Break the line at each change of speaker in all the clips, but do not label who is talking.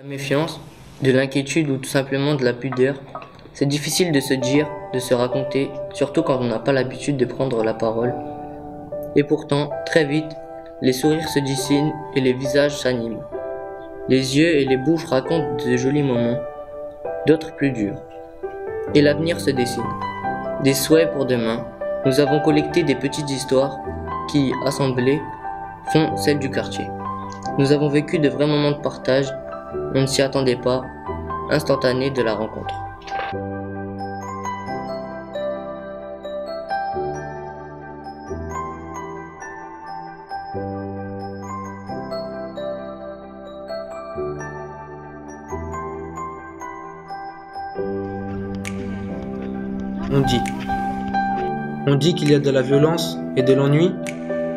la méfiance, de l'inquiétude ou tout simplement de la pudeur, c'est difficile de se dire, de se raconter, surtout quand on n'a pas l'habitude de prendre la parole. Et pourtant, très vite, les sourires se dessinent et les visages s'animent. Les yeux et les bouches racontent de jolis moments, d'autres plus durs. Et l'avenir se dessine. Des souhaits pour demain. Nous avons collecté des petites histoires qui, assemblées, font celle du quartier. Nous avons vécu de vrais moments de partage, on ne s'y attendait pas, instantané de la rencontre.
On dit. On dit qu'il y a de la violence et de l'ennui,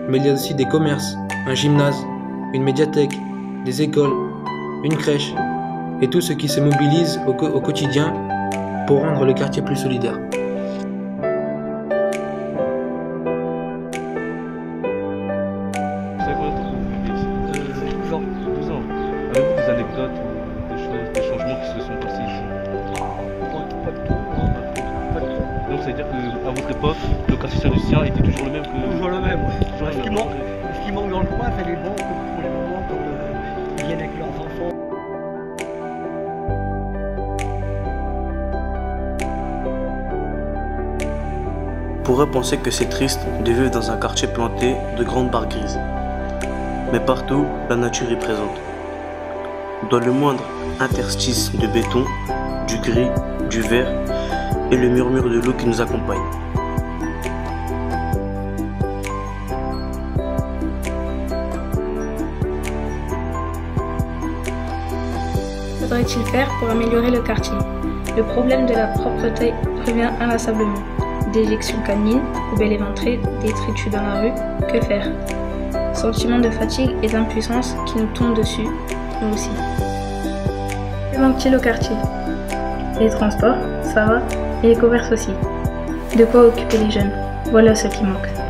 mais il y a aussi des commerces, un gymnase, une médiathèque, des écoles, une crèche, et tout ce qui se mobilise au, au quotidien pour rendre le quartier plus solidaire.
Ça fait combien de temps que vous vivez ici 12 ans. 12 ans. Avez-vous des anecdotes ou des choses, des changements qui se sont passés ici?
Pas de tout, pas de tout.
Donc ça veut dire qu'à votre époque, le quartier Saint-Lucien était toujours le même que...
Toujours le même,
le
Ce qui manque, ce qui manque dans le coin, c'est les bons pour pour les moments quand euh, ils viennent avec leurs enfants.
Pourrait penser que c'est triste de vivre dans un quartier planté de grandes barres grises. Mais partout, la nature est présente. Dans le moindre interstice de béton, du gris, du vert et le murmure de l'eau qui nous accompagne.
faudrait-il faire pour améliorer le quartier? Le problème de la propreté revient inlassablement. Déjections canines, poubelles éventrées, détritus dans la rue, que faire? Sentiment de fatigue et d'impuissance qui nous tombent dessus, nous aussi. Que manque-t-il au quartier? Les transports, ça va, et les commerces aussi. De quoi occuper les jeunes? Voilà ce qui manque.